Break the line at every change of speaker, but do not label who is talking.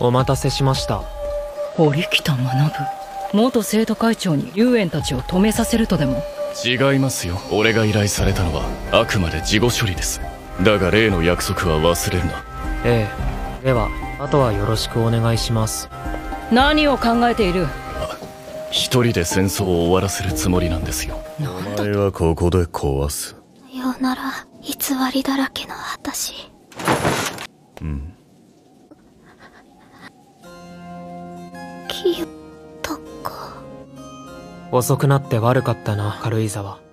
お待たせしました。
堀北学。元生徒会長に龍炎たちを止めさせるとでも？
違いますよ。俺が依頼されたのはあくまで事後処理です。だが例の約束は忘れるな。
ええ。ではあとはよろしくお願いします。
何を考えている？
一人で戦争を終わらせるつもりなんですよ。
なんだ
お前はここで壊す。
よなら。偽りだらけの私。
うん
やったか。
遅くなって悪かったな軽井沢。